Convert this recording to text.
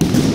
you